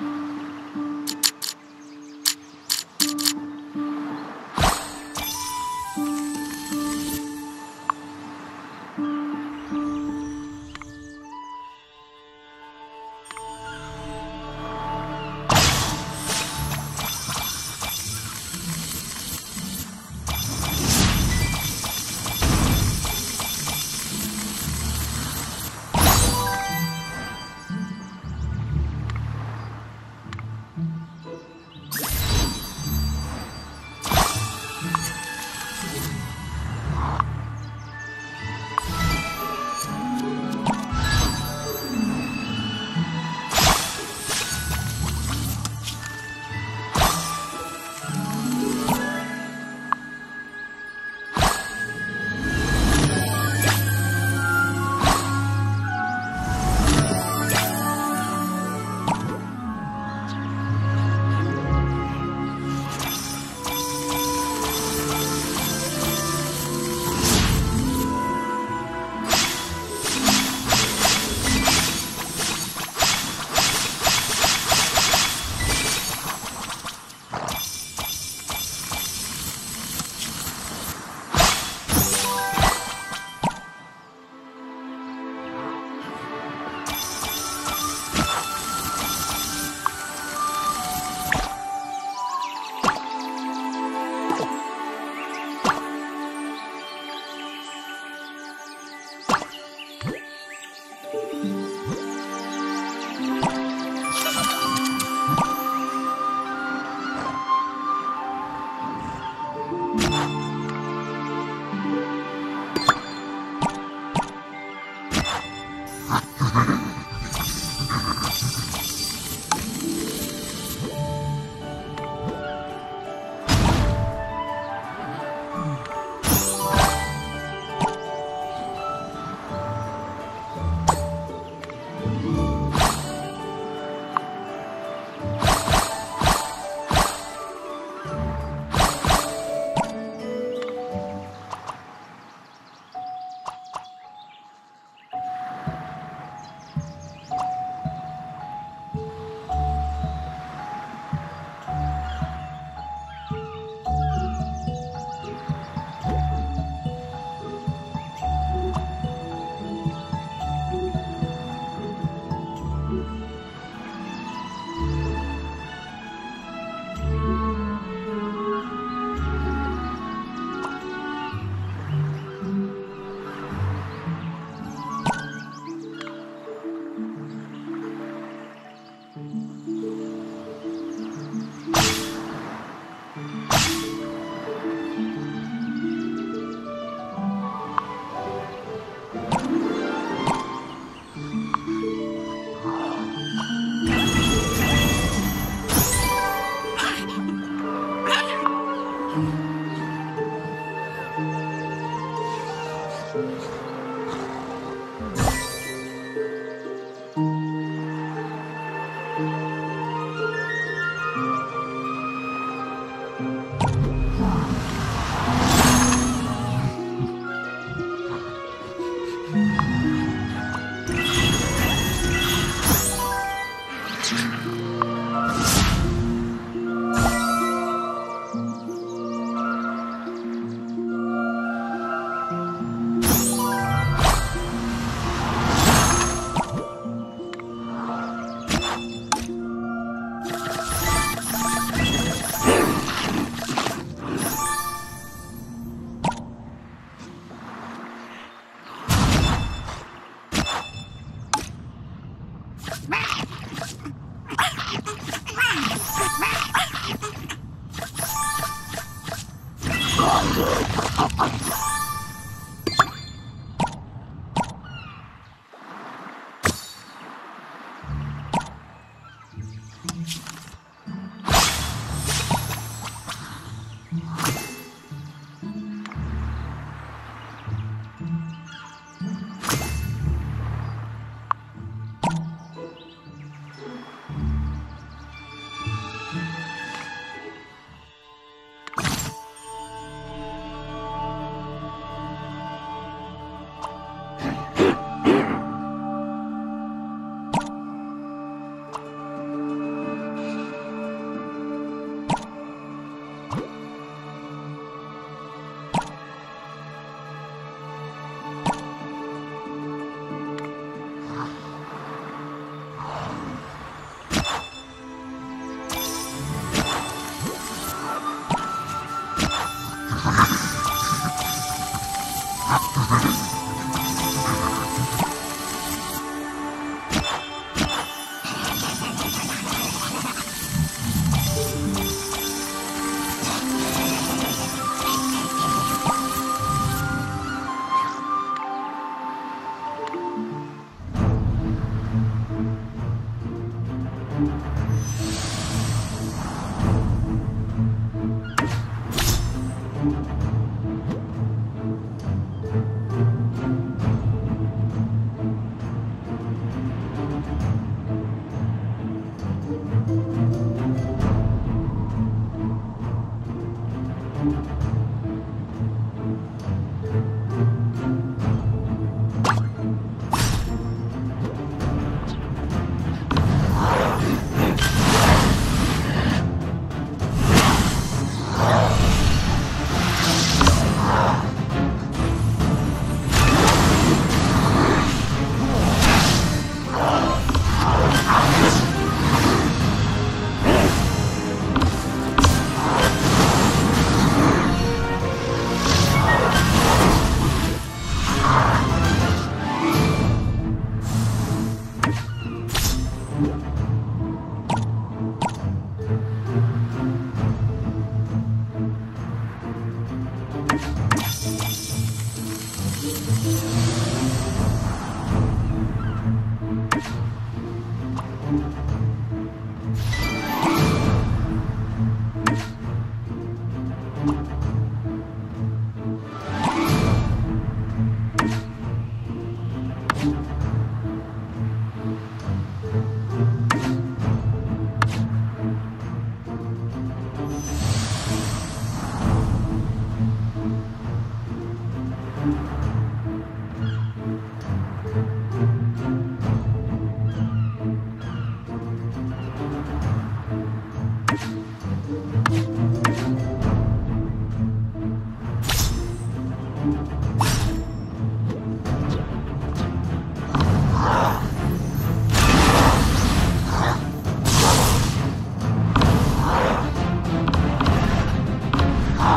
you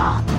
Ah!